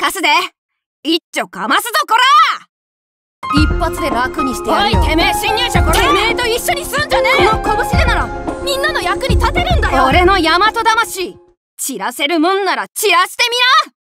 貸すで一丁かますぞこら！一発で楽にしてやるよ。おいてめえ侵入者こら！てめえと一緒にすんじゃねえ！この拳でならみんなの役に立てるんだよ。俺の大和魂。散らせるもんなら散らしてみな